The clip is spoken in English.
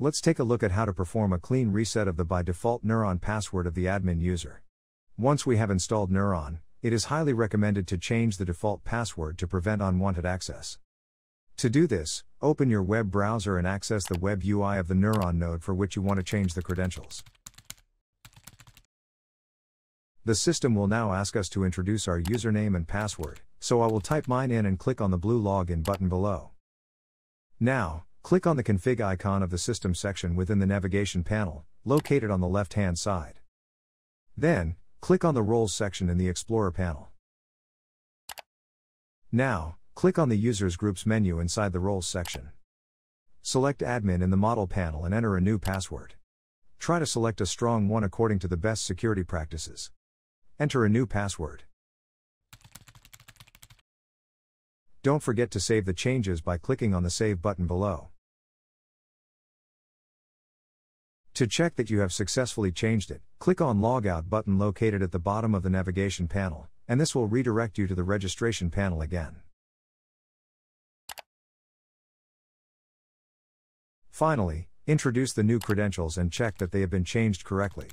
let's take a look at how to perform a clean reset of the by default N3uron password of the admin user. Once we have installed N3uron, it is highly recommended to change the default password to prevent unwanted access. To do this, open your web browser and access the web UI of the N3uron node for which you want to change the credentials. The system will now ask us to introduce our username and password, so I will type mine in and click on the blue Login button below. Now, click on the config icon of the system section within the navigation panel, located on the left hand side. Then, click on the Roles section in the Explorer panel. Now, click on the Users Groups menu inside the Roles section. Select Admin in the Model panel and enter a new password. Try to select a strong one according to the best security practices. Enter a new password. Don't forget to save the changes by clicking on the Save button below. To check that you have successfully changed it, click on Logout button located at the bottom of the navigation panel, and this will redirect you to the registration panel again. Finally, introduce the new credentials and check that they have been changed correctly.